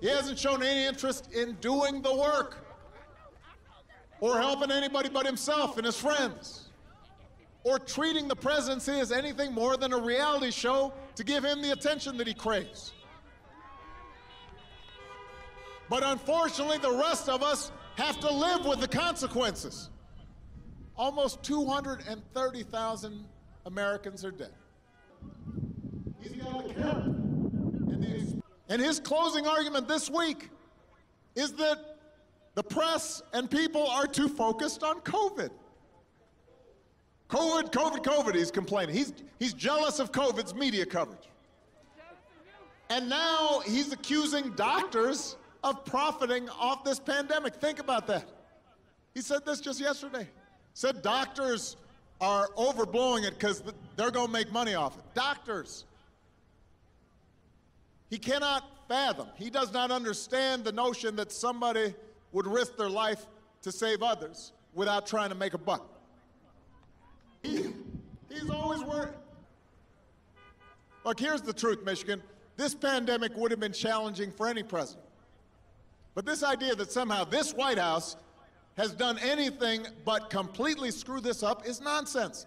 He hasn't shown any interest in doing the work or helping anybody but himself and his friends or treating the presidency as anything more than a reality show to give him the attention that he craves. But unfortunately, the rest of us have to live with the consequences. Almost 230,000 Americans are dead. He's got. And, his closing argument this week is that the press and people are too focused on COVID. COVID, COVID, COVID, he's complaining. He's, he's jealous of COVID's media coverage. And now he's accusing doctors of profiting off this pandemic. Think about that. He said this just yesterday. Said doctors are overblowing it because they're going to make money off it. Doctors. He cannot fathom. He does not understand the notion that somebody would risk their life to save others without trying to make a buck. He, he's always worried. Look, here's the truth, Michigan. This pandemic would have been challenging for any president. But this idea that somehow this White House has done anything but completely screw this up is nonsense.